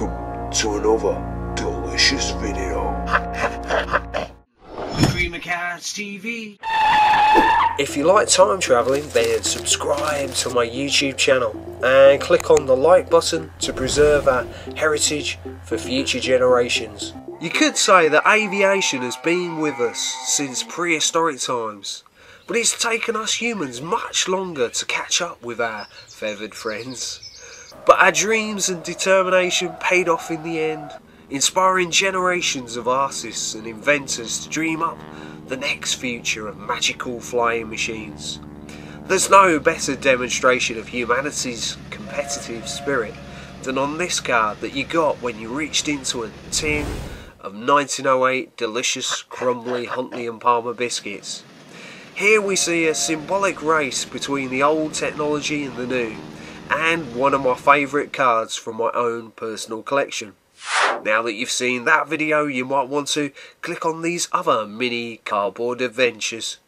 welcome to another delicious video. Cream of Cards TV. If you like time travelling, then subscribe to my YouTube channel and click on the like button to preserve our heritage for future generations. You could say that aviation has been with us since prehistoric times, but it's taken us humans much longer to catch up with our feathered friends. But our dreams and determination paid off in the end, inspiring generations of artists and inventors to dream up the next future of magical flying machines. There's no better demonstration of humanity's competitive spirit than on this card that you got when you reached into a tin of 1908 delicious crumbly Huntley and Palmer biscuits. Here we see a symbolic race between the old technology and the new, and one of my favourite cards from my own personal collection. Now that you've seen that video, you might want to click on these other mini cardboard adventures.